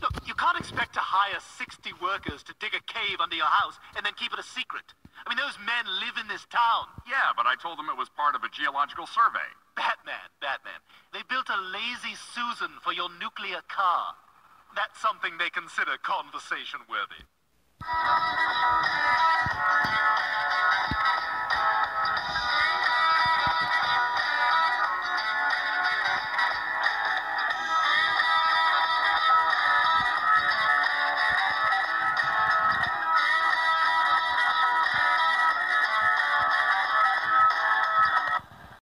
Look, you can't expect to hire 60 workers to dig a cave under your house and then keep it a secret? I mean, those men live in this town. Yeah, but I told them it was part of a geological survey. Batman, Batman. They built a lazy Susan for your nuclear car. That's something they consider conversation worthy.